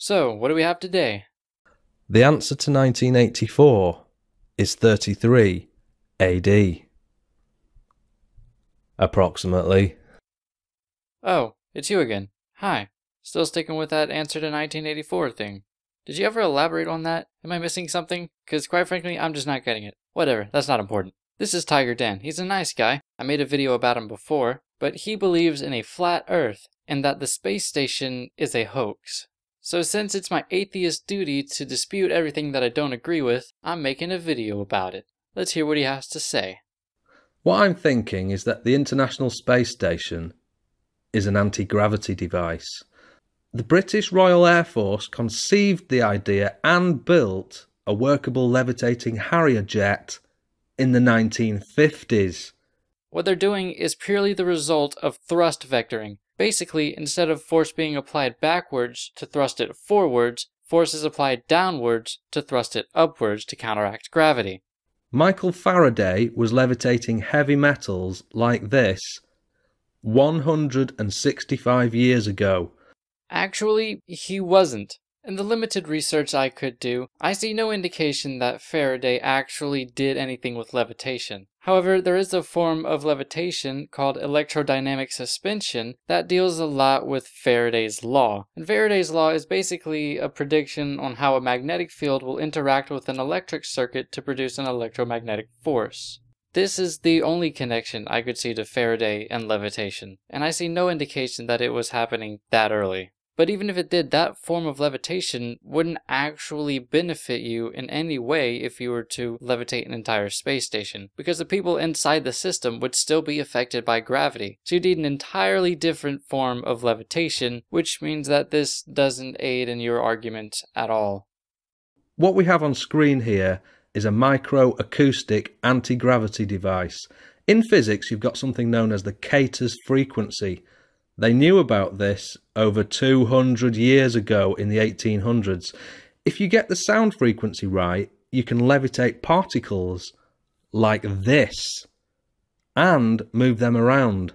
So, what do we have today? The answer to 1984 is 33 AD. Approximately. Oh, it's you again. Hi. Still sticking with that answer to 1984 thing. Did you ever elaborate on that? Am I missing something? Because quite frankly, I'm just not getting it. Whatever, that's not important. This is Tiger Dan. He's a nice guy. I made a video about him before, but he believes in a flat earth and that the space station is a hoax. So since it's my atheist duty to dispute everything that I don't agree with, I'm making a video about it. Let's hear what he has to say. What I'm thinking is that the International Space Station is an anti gravity device. The British Royal Air Force conceived the idea and built a workable levitating Harrier jet in the 1950s. What they're doing is purely the result of thrust vectoring. Basically, instead of force being applied backwards to thrust it forwards, force is applied downwards to thrust it upwards to counteract gravity. Michael Faraday was levitating heavy metals like this 165 years ago. Actually, he wasn't. In the limited research I could do, I see no indication that Faraday actually did anything with levitation. However, there is a form of levitation called electrodynamic suspension that deals a lot with Faraday's law. And Faraday's law is basically a prediction on how a magnetic field will interact with an electric circuit to produce an electromagnetic force. This is the only connection I could see to Faraday and levitation, and I see no indication that it was happening that early. But even if it did, that form of levitation wouldn't actually benefit you in any way if you were to levitate an entire space station, because the people inside the system would still be affected by gravity. So you need an entirely different form of levitation, which means that this doesn't aid in your argument at all. What we have on screen here is a microacoustic anti gravity device. In physics, you've got something known as the Kayters frequency. They knew about this over 200 years ago in the 1800s. If you get the sound frequency right, you can levitate particles like this and move them around.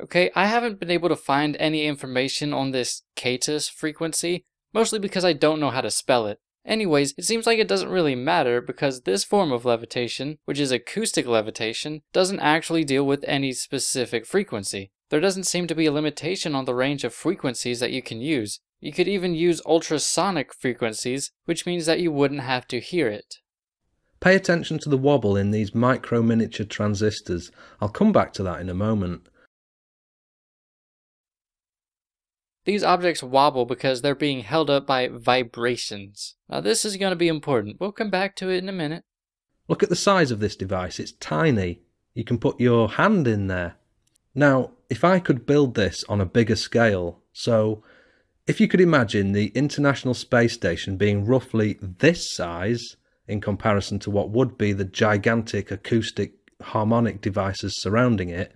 Okay, I haven't been able to find any information on this Kayters frequency, mostly because I don't know how to spell it. Anyways, it seems like it doesn't really matter because this form of levitation, which is acoustic levitation, doesn't actually deal with any specific frequency. There doesn't seem to be a limitation on the range of frequencies that you can use. You could even use ultrasonic frequencies, which means that you wouldn't have to hear it. Pay attention to the wobble in these micro miniature transistors. I'll come back to that in a moment. These objects wobble because they're being held up by vibrations. Now this is going to be important. We'll come back to it in a minute. Look at the size of this device. It's tiny. You can put your hand in there. Now, if I could build this on a bigger scale, so if you could imagine the International Space Station being roughly this size in comparison to what would be the gigantic acoustic harmonic devices surrounding it,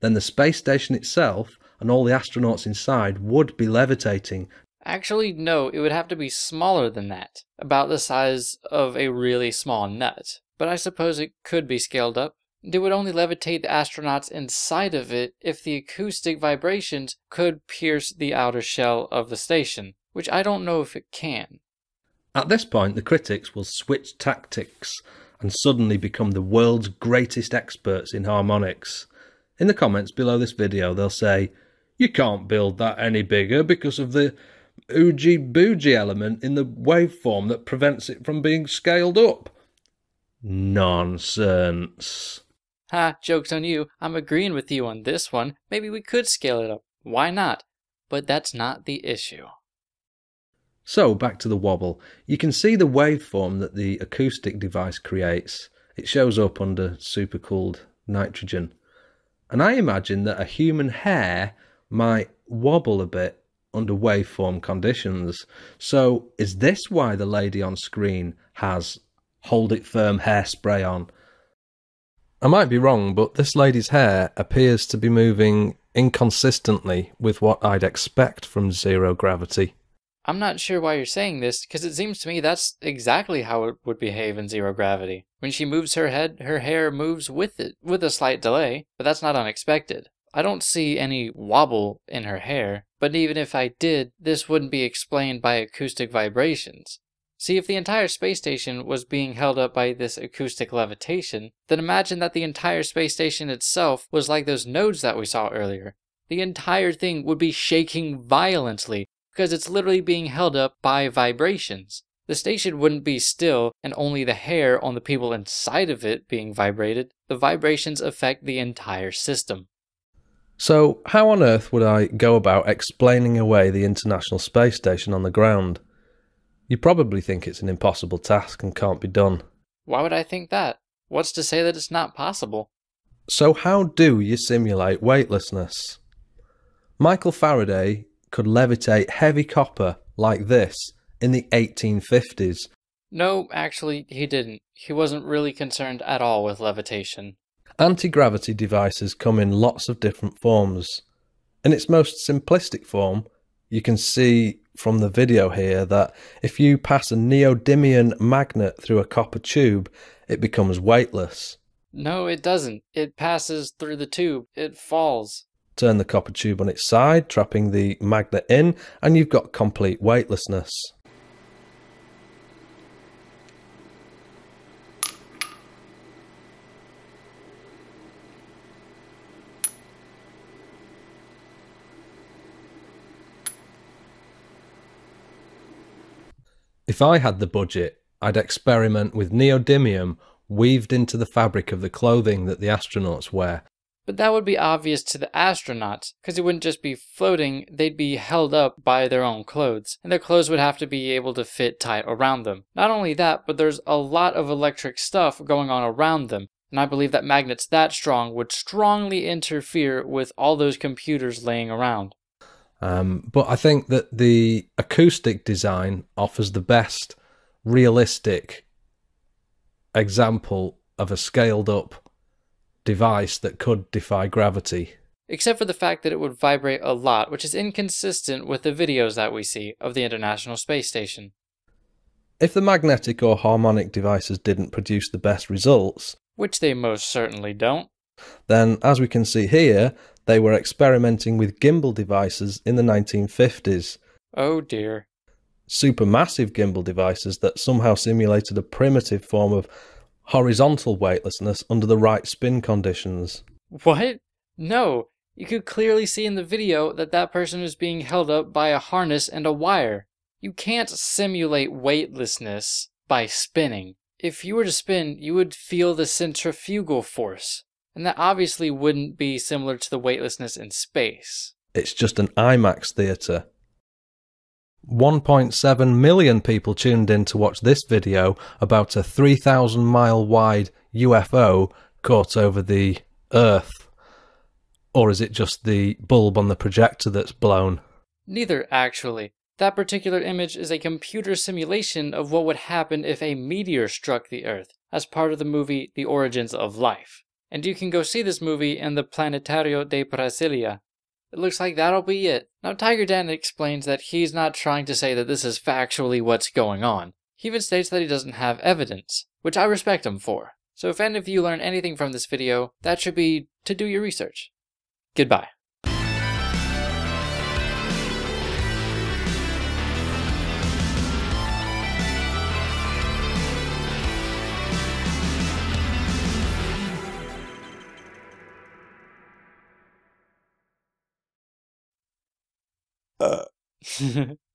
then the space station itself and all the astronauts inside would be levitating. Actually, no, it would have to be smaller than that, about the size of a really small nut. But I suppose it could be scaled up. It would only levitate the astronauts inside of it if the acoustic vibrations could pierce the outer shell of the station, which I don't know if it can. At this point, the critics will switch tactics and suddenly become the world's greatest experts in harmonics. In the comments below this video, they'll say, you can't build that any bigger because of the oogie boogie element in the waveform that prevents it from being scaled up. Nonsense. Ha, joke's on you. I'm agreeing with you on this one. Maybe we could scale it up. Why not? But that's not the issue. So, back to the wobble. You can see the waveform that the acoustic device creates. It shows up under supercooled nitrogen. And I imagine that a human hair might wobble a bit under waveform conditions. So, is this why the lady on screen has hold it firm hairspray on? I might be wrong, but this lady's hair appears to be moving inconsistently with what I'd expect from zero gravity. I'm not sure why you're saying this, because it seems to me that's exactly how it would behave in zero gravity. When she moves her head, her hair moves with it, with a slight delay, but that's not unexpected. I don't see any wobble in her hair, but even if I did, this wouldn't be explained by acoustic vibrations. See, if the entire space station was being held up by this acoustic levitation, then imagine that the entire space station itself was like those nodes that we saw earlier. The entire thing would be shaking violently because it's literally being held up by vibrations. The station wouldn't be still and only the hair on the people inside of it being vibrated. The vibrations affect the entire system. So, how on earth would I go about explaining away the International Space Station on the ground? You probably think it's an impossible task and can't be done. Why would I think that? What's to say that it's not possible? So, how do you simulate weightlessness? Michael Faraday could levitate heavy copper like this in the 1850s. No, actually, he didn't. He wasn't really concerned at all with levitation. Anti gravity devices come in lots of different forms. In its most simplistic form, you can see from the video here that if you pass a neodymium magnet through a copper tube, it becomes weightless. No, it doesn't. It passes through the tube, it falls. Turn the copper tube on its side, trapping the magnet in, and you've got complete weightlessness. If I had the budget, I'd experiment with neodymium weaved into the fabric of the clothing that the astronauts wear. But that would be obvious to the astronauts, because they wouldn't just be floating, they'd be held up by their own clothes, and their clothes would have to be able to fit tight around them. Not only that, but there's a lot of electric stuff going on around them, and I believe that magnets that strong would strongly interfere with all those computers laying around. Um, but I think that the acoustic design offers the best realistic example of a scaled up device that could defy gravity. Except for the fact that it would vibrate a lot, which is inconsistent with the videos that we see of the International Space Station. If the magnetic or harmonic devices didn't produce the best results, which they most certainly don't, then as we can see here, they were experimenting with gimbal devices in the 1950s. Oh dear. Supermassive gimbal devices that somehow simulated a primitive form of horizontal weightlessness under the right spin conditions. What? No. You could clearly see in the video that that person is being held up by a harness and a wire. You can't simulate weightlessness by spinning. If you were to spin, you would feel the centrifugal force and that obviously wouldn't be similar to the weightlessness in space. It's just an IMAX theatre. 1.7 million people tuned in to watch this video about a 3,000 mile wide UFO caught over the Earth. Or is it just the bulb on the projector that's blown? Neither, actually. That particular image is a computer simulation of what would happen if a meteor struck the Earth, as part of the movie The Origins of Life and you can go see this movie in the Planetario de Brasilia. It looks like that'll be it. Now, Tiger Dan explains that he's not trying to say that this is factually what's going on. He even states that he doesn't have evidence, which I respect him for. So if any of you learn anything from this video, that should be to do your research. Goodbye. Uh.